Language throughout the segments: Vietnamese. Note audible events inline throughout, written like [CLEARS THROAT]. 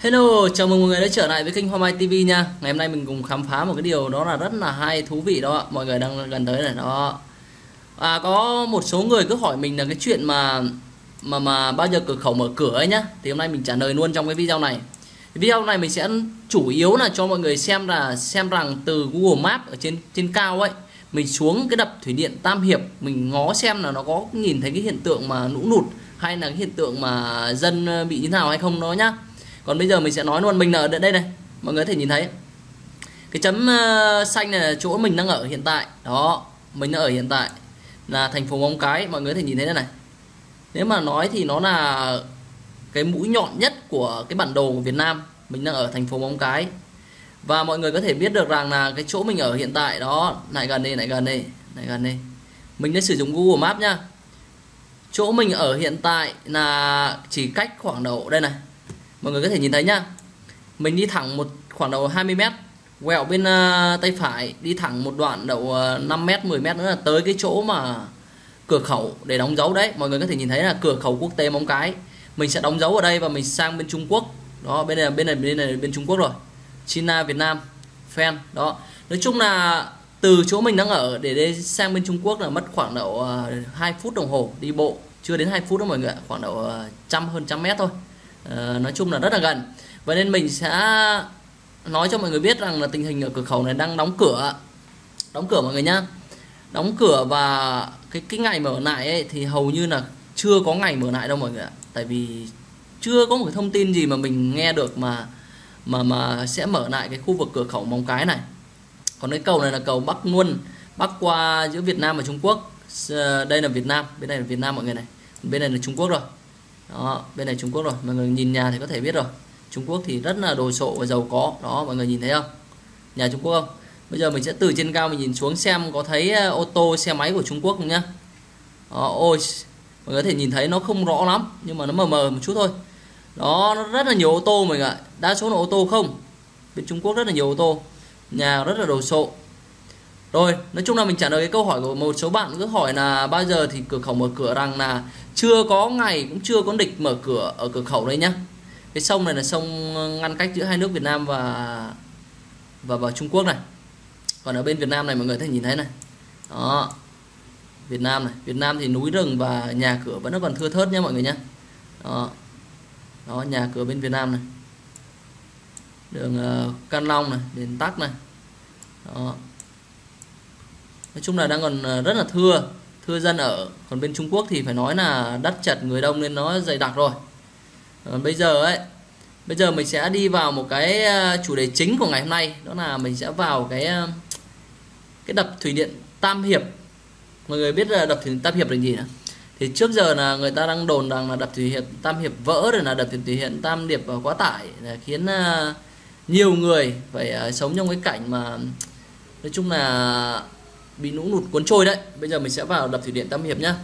Hello, chào mừng mọi người đã trở lại với kênh Hoa Mai TV nha. Ngày hôm nay mình cùng khám phá một cái điều đó là rất là hay thú vị đó, mọi người đang gần tới này đó. À có một số người cứ hỏi mình là cái chuyện mà mà mà bao giờ cửa khẩu mở cửa ấy nhá. Thì hôm nay mình trả lời luôn trong cái video này. Video này mình sẽ chủ yếu là cho mọi người xem là xem rằng từ Google Maps ở trên trên cao ấy mình xuống cái đập thủy điện Tam Hiệp mình ngó xem là nó có nhìn thấy cái hiện tượng mà lũ lụt hay là cái hiện tượng mà dân ờ, bị như nào hay không đó nhá còn bây giờ mình sẽ nói luôn, mình ở đây này, mọi người có thể nhìn thấy. Cái chấm ờ, xanh này là chỗ mình đang ở hiện tại. Đó, mình đang ở hiện tại là thành phố Móng Cái, mọi người có thể nhìn thấy đây này. Nếu mà nói thì nó là cái mũi nhọn nhất của cái bản đồ của Việt Nam. Mình đang ở thành phố Móng Cái. Và mọi người có thể biết được rằng là cái chỗ mình ở hiện tại đó, lại gần đây, lại gần đây, lại gần đây. Mình đã sử dụng Google Maps nhá chỗ mình ở hiện tại là chỉ cách khoảng độ đây này mọi người có thể nhìn thấy nhá. Mình đi thẳng một khoảng đầu 20 mét quẹo bên uh, tay phải đi thẳng một đoạn đầu uh, 5 mét 10 mét nữa là tới cái chỗ mà cửa khẩu để đóng dấu đấy. Mọi người có thể nhìn thấy là cửa khẩu quốc tế móng cái. Mình sẽ đóng dấu ở đây và mình sang bên Trung Quốc. Đó bên này bên này bên này bên Trung Quốc rồi. China Việt Nam fan đó. Nói chung là từ chỗ mình đang ở để đi sang bên Trung Quốc là mất khoảng độ ờ, uh, 2 phút đồng hồ đi bộ. Chưa đến 2 phút đó mọi người khoảng độ uh, trăm hơn trăm mét thôi uh, nói chung là rất là gần. Vậy nên mình sẽ nói cho mọi người biết rằng là tình hình ở cửa khẩu này đang đóng cửa. Đóng cửa mọi người nhá. Đóng cửa và cái cái ngày mở lại ấy thì hầu như là chưa có ngày mở lại đâu mọi người ạ. Tại vì chưa có một cái thông tin gì mà mình nghe được mà mà mà sẽ mở lại cái khu vực cửa khẩu móng cái này. Còn cái cầu này là cầu bắc luân bắc qua giữa việt nam và trung quốc. Ờ, đây là việt nam bên này là việt nam mọi người này. Bên này là trung quốc rồi đó bên này Trung Quốc rồi mọi người nhìn nhà thì có thể biết rồi. Trung Quốc thì rất là đồ sộ và giàu có. Đó mọi người nhìn thấy không? Nhà Trung Quốc không? Bây giờ mình sẽ từ trên cao mình nhìn xuống xem có thấy ờ, ô tô xe máy của Trung Quốc không nhá. Đó, ôi mọi người có thể nhìn thấy nó không rõ lắm nhưng mà nó mờ mờ một chút thôi. Đó nó rất là nhiều ô tô mọi người ạ. Đa số là ô tô không. Bên Trung Quốc rất là nhiều ô tô. Nhà rất là đồ sộ rồi nói chung là mình trả lời cái câu hỏi của một số bạn cứ hỏi là bao giờ thì cửa khẩu mở cửa rằng là chưa có ngày cũng chưa có địch mở cửa ở cửa khẩu đây nhá. Cái sông này là sông ngăn cách giữa hai nước Việt Nam và và vào Trung Quốc này. Còn ở bên Việt Nam này mọi người thấy nhìn thấy này. Đó Việt Nam này. Việt Nam thì núi rừng và nhà cửa vẫn còn thưa thớt nhé mọi người nhá. Đó đó nhà cửa bên Việt Nam này. Đường uh, Can Long này đền Tắc này. Đó nói chung là đang còn ờ, rất là thưa. Thưa dân ở, còn bên Trung Quốc thì phải nói là đất chật người đông nên nó dày đặc rồi. Còn bây giờ ấy, bây giờ mình sẽ đi vào một cái ờ, chủ đề chính của ngày hôm nay, đó là mình sẽ vào cái cái đập thủy điện Tam Hiệp. Mọi người biết là đập thủy điện Tam Hiệp là gì nữa thì trước giờ là người ta đang đồn rằng là đập thủy điện Tam Hiệp vỡ rồi là đập thủy điện Tam Điệp quá tải, là khiến nhiều người phải sống trong cái cảnh mà, nói chung là bị lũ lụt cuốn trôi đấy. Bây giờ mình sẽ vào đập thủy điện Tam Hiệp nhá.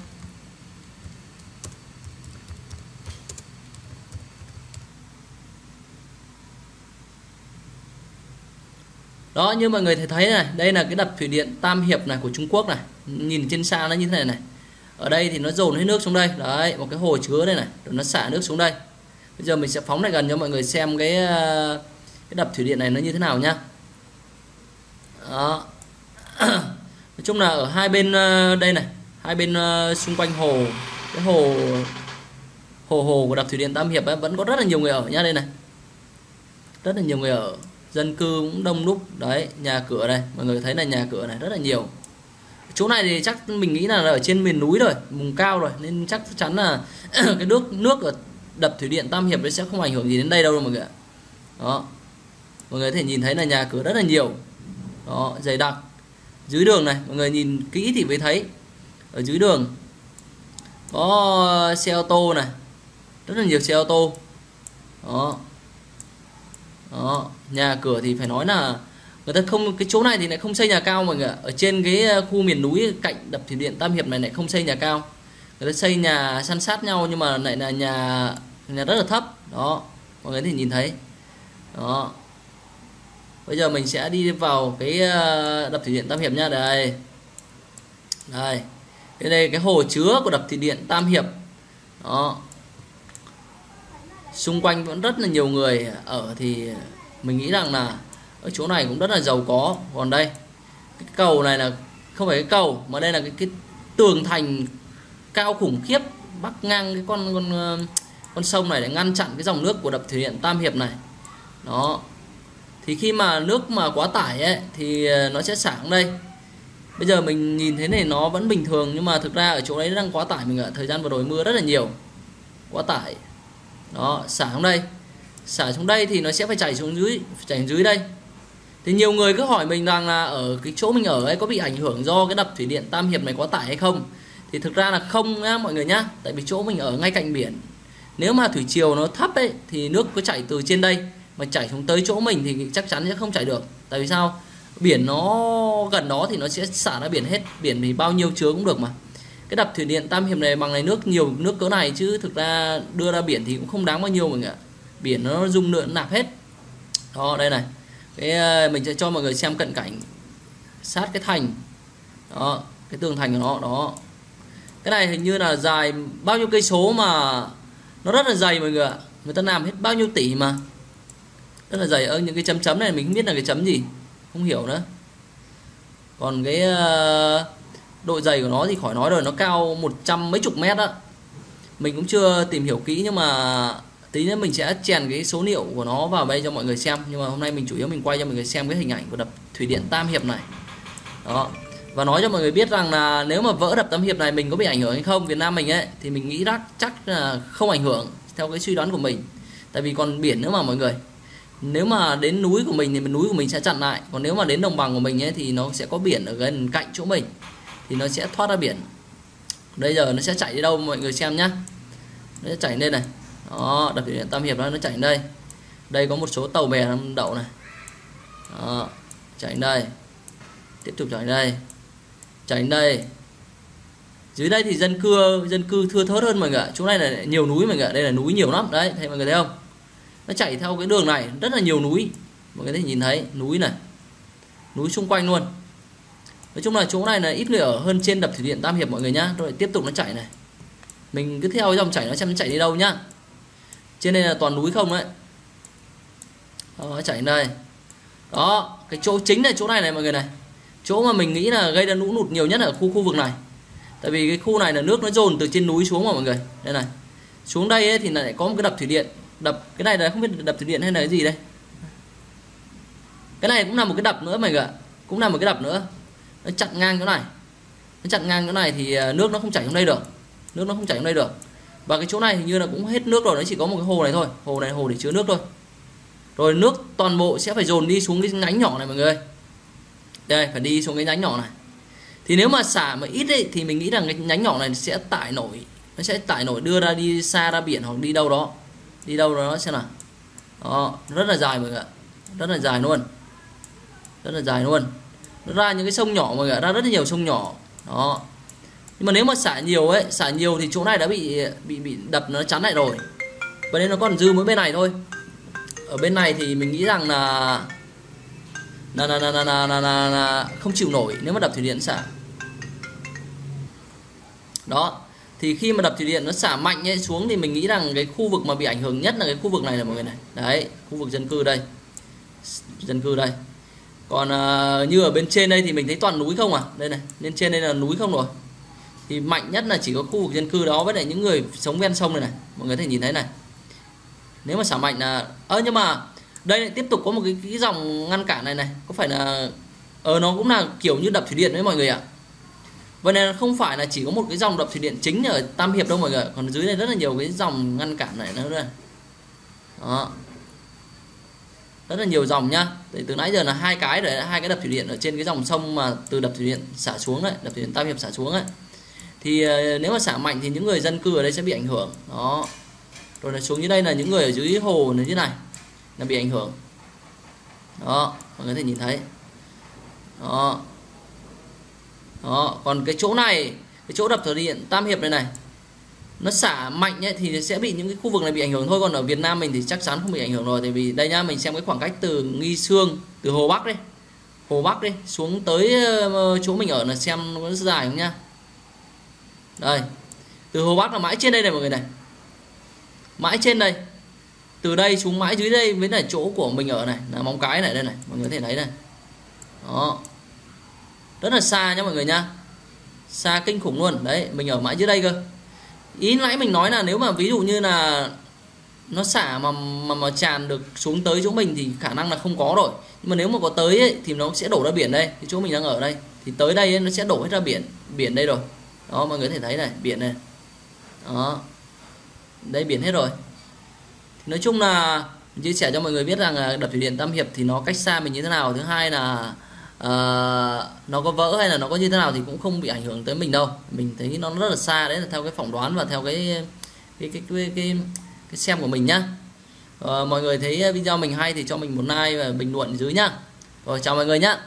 Đó, như mọi người thấy thấy này, đây là cái đập thủy điện Tam Hiệp này của Trung Quốc này. Nhìn trên xa nó như thế này này. Ở đây thì nó dồn hết nước xuống đây. Đấy, một cái hồ chứa đây này, rồi nó xả nước xuống đây. Bây giờ mình sẽ phóng lại gần cho mọi người xem cái ờ, cái đập thủy điện này nó như thế nào nhá. Đó. [CLEARS THROAT] nói chung là ở hai bên ờ, đây này hai bên ờ, xung quanh hồ cái hồ hồ hồ của đập thủy điện Tam Hiệp ấy, vẫn có rất là nhiều người ở nhá đây này. Rất là nhiều người ở dân cư cũng đông đúc đấy nhà cửa này mọi người thấy là nhà cửa này rất là nhiều. Chỗ này thì chắc mình nghĩ là ở trên miền núi rồi vùng cao rồi nên chắc chắn là [CLEARS THROAT] cái nước nước ở đập thủy điện Tam Hiệp đấy sẽ không ảnh hưởng gì đến đây đâu mọi người ạ. Đó mọi người có thể nhìn thấy là nhà cửa rất là nhiều. Đó dày đặc dưới đường này, mọi người nhìn kỹ thì mới thấy. Ở dưới đường, có xe ô tô này, rất là nhiều xe ô tô. Đó. Đó, nhà cửa thì phải nói là người ta không, cái chỗ này thì lại không xây nhà cao mọi người ạ. Ở trên cái ờ, khu miền núi cạnh đập thủy điện Tam Hiệp này lại không xây nhà cao. Người ta xây nhà san sát nhau nhưng mà lại là nhà nhà rất là thấp. Đó, mọi người thì nhìn thấy. Đó bây giờ mình sẽ đi vào cái ờ, đập thủy điện Tam Hiệp nha. Đây. Đây. Cái đây cái hồ chứa của đập thủy điện Tam Hiệp. Đó. Xung quanh vẫn rất là nhiều người. Ở thì mình nghĩ rằng là ở chỗ này cũng rất là giàu có. Còn đây cái cầu này là không phải cái cầu mà đây là cái, cái tường thành cao khủng khiếp bắc ngang cái con con ờ, con sông này để ngăn chặn cái dòng nước của đập thủy điện Tam Hiệp này. Đó thì khi mà nước mà quá tải ấy, thì ờ, nó sẽ xả đây. Bây giờ mình nhìn thấy này, nó vẫn bình thường, nhưng mà thực ra ở chỗ đấy đang quá tải mình ạ. Thời gian vừa rồi mưa rất là nhiều. Quá tải. Đó xả xuống đây. Xả xuống đây thì nó sẽ phải chảy xuống dưới, chảy xuống dưới đây. Thì nhiều người cứ hỏi mình rằng là ở cái chỗ mình ở ấy, có bị ảnh hưởng do cái đập thủy điện Tam Hiệp này quá tải hay không? Thì thực ra là không nhá mọi người nhá. Tại vì chỗ mình ở ngay cạnh biển. Nếu mà thủy triều nó thấp ấy, thì nước có chảy từ trên đây mà chảy xuống tới chỗ mình thì chắc chắn sẽ không chảy được. Tại vì sao? Biển nó, gần đó thì nó sẽ xả ra biển hết. Biển thì bao nhiêu chứa cũng được mà. Cái đập thủy điện Tam Hiệp này bằng này nước, nhiều nước cỡ này chứ thực ra đưa ra biển thì cũng không đáng bao nhiêu mọi người ạ. Biển nó dung lượng nạp hết. Đó, đây này. Cái ờ, mình sẽ cho mọi người xem cận cảnh sát cái thành. Đó, cái tường thành của nó, đó. Cái này hình như là dài bao nhiêu cây số mà nó rất là dày mọi người ạ. Người ta làm hết bao nhiêu tỷ mà rất là dày ơ những cái chấm chấm này, mình không biết là cái chấm gì. Không hiểu nữa. Còn cái ờ, độ dày của nó thì khỏi nói rồi, nó cao một trăm mấy chục mét á. Mình cũng chưa tìm hiểu kỹ nhưng mà tí nữa mình sẽ chèn cái số liệu của nó vào đây cho mọi người xem. Nhưng mà hôm nay mình chủ yếu mình quay cho mọi người xem cái hình ảnh của đập thủy điện Tam Hiệp này. Đó. Và nói cho mọi người biết rằng là nếu mà vỡ đập Tam Hiệp này mình có bị ảnh hưởng hay không, Việt Nam mình ấy, thì mình nghĩ chắc chắc là không ảnh hưởng theo cái suy đoán của mình. Tại vì còn biển nữa mà mọi người nếu mà đến núi của mình thì núi của mình sẽ chặn lại. Còn nếu mà đến đồng bằng của mình ấy thì nó sẽ có biển ở gần cạnh chỗ mình. Thì nó sẽ thoát ra biển. Bây giờ nó sẽ chạy đi đâu mọi người xem nhá. Nó sẽ chạy lên này. Đó đặc biệt Tam Hiệp đó nó chạy đây. Đây có một số tàu bè đậu này. Đó, chạy đây. Tiếp tục chạy đây. Chạy đây. Dưới đây thì dân cư dân cư thưa thớt hơn mọi người ạ. Chỗ này là nhiều núi mọi người ạ. Đây là núi nhiều lắm. Đấy thấy mọi người thấy không? Nó chạy theo cái đường này rất là nhiều núi. Mọi người thấy nhìn thấy núi này núi xung quanh luôn. Nói chung là chỗ này là ít người ở hơn trên đập thủy điện Tam Hiệp mọi người nhá. Rồi tiếp tục nó chạy này. Mình cứ theo dòng chảy nó xem nó chạy đi đâu nhá. Trên đây là toàn núi không đấy. Đó, chạy đây. Đó cái chỗ chính là chỗ này này mọi người này. Chỗ mà mình nghĩ là gây ra lũ lụt nhiều nhất ở khu khu vực này. Tại vì cái khu này là nước nó dồn từ trên núi xuống mà mọi người. Đây này. Xuống đây ấy, thì lại có một cái đập thủy điện đập cái này là không biết đập thủy điện hay là cái gì đây. Cái này cũng là một cái đập nữa mọi người ạ cũng là một cái đập nữa. Nó chặn ngang chỗ này. Nó chặn ngang chỗ này thì à, nước nó không chảy trong đây được. Nước nó không chảy trong đây được. Và cái chỗ này hình như là cũng hết nước rồi nó chỉ có một cái hồ này thôi. Hồ này hồ để chứa nước thôi. Rồi nước toàn bộ sẽ phải dồn đi xuống cái nhánh nhỏ này mọi người đây phải đi xuống cái nhánh nhỏ này. Thì nếu mà xả mà ít ấy, thì mình nghĩ rằng cái nhánh nhỏ này sẽ tải nổi nó sẽ tải nổi đưa ra đi xa ra biển hoặc đi đâu đó đi đâu đó xem nào. Đó rất là dài mọi người ạ. Rất là dài luôn. Rất là dài luôn. Nó ra những cái sông nhỏ mọi người ạ ra rất là nhiều sông nhỏ. Đó. Nhưng mà nếu mà xả nhiều ấy xả nhiều thì chỗ này đã bị bị bị đập nó chắn lại rồi. Và nên nó còn dư mỗi bên này thôi. Ở bên này thì mình nghĩ rằng là là là là là, là, là, là, là không chịu nổi nếu mà đập thủy điện xả. Đó thì khi mà đập thủy điện nó xả mạnh ấy, xuống thì mình nghĩ rằng cái khu vực mà bị ảnh hưởng nhất là cái khu vực này là mọi người này. Đấy khu vực dân cư đây. Dân cư đây. Còn uh, như ở bên trên đây thì mình thấy toàn núi không à? Đây này lên trên đây là núi không rồi. Thì mạnh nhất là chỉ có khu vực dân cư đó với lại những người sống ven sông này này. Mọi người thấy nhìn thấy này. Nếu mà xả mạnh là ơ nhưng mà đây lại tiếp tục có một cái, cái dòng ngăn cản này này. Có phải là ờ nó cũng là kiểu như đập thủy điện đấy mọi người ạ? à? Vậy nên không phải là chỉ có một cái dòng đập thủy điện chính ở Tam Hiệp đâu mọi người Còn dưới này rất là nhiều cái dòng ngăn cản này nữa đây. Đó. Rất là nhiều dòng nhá. Từ, từ nãy giờ là hai cái rồi hai cái đập thủy điện ở trên cái dòng sông mà từ đập thủy điện xả xuống đấy Đập thủy điện Tam Hiệp xả xuống ấy. Thì ờ, nếu mà xả mạnh thì những người dân cư ở đây sẽ bị ảnh hưởng. Đó. Rồi là xuống như đây là những người ở dưới hồ này như này Là bị ảnh hưởng. Đó Mọi người có thể nhìn thấy. Đó đó còn cái chỗ này cái chỗ đập thủy điện Tam Hiệp này này nó xả mạnh ấy, thì sẽ bị những cái khu vực này bị ảnh hưởng thôi. Còn ở Việt Nam mình thì chắc chắn không bị ảnh hưởng rồi tại vì đây nhá mình xem cái khoảng cách từ Nghi Sương từ Hồ Bắc đi Hồ Bắc đi xuống tới ờ, chỗ mình ở là xem nó có dài không nhá. Đây từ Hồ Bắc là mãi trên đây này mọi người này. Mãi trên đây. Từ đây xuống mãi dưới đây với là chỗ của mình ở này là móng cái này đây này mọi người có thể thấy này. Đó rất là xa nhá mọi người nhá. Xa kinh khủng luôn. Đấy mình ở mãi dưới đây cơ. Ý nãy mình nói là nếu mà ví dụ như là nó xả mà mà mà tràn được xuống tới chỗ mình thì khả năng là không có rồi. Nhưng mà nếu mà có tới ấy, thì nó sẽ đổ ra biển đây. Thì chỗ mình đang ở đây. Thì tới đây ấy, nó sẽ đổ hết ra biển biển đây rồi. Đó mọi người có thể thấy này biển này. Đó. Đây biển hết rồi. Thì nói chung là chia sẻ cho mọi người biết rằng là đập thủy điện Tam Hiệp thì nó cách xa mình như thế nào. Thứ hai là Ờ, nó có vỡ hay là nó có như thế nào thì cũng không bị ảnh hưởng tới mình đâu. Mình thấy nó rất là xa đấy là theo cái phỏng đoán và theo cái cái cái cái, cái, cái xem của mình nhá. À, mọi người thấy video mình hay thì cho mình một like và bình luận dưới nhá. Rồi chào mọi người nhá.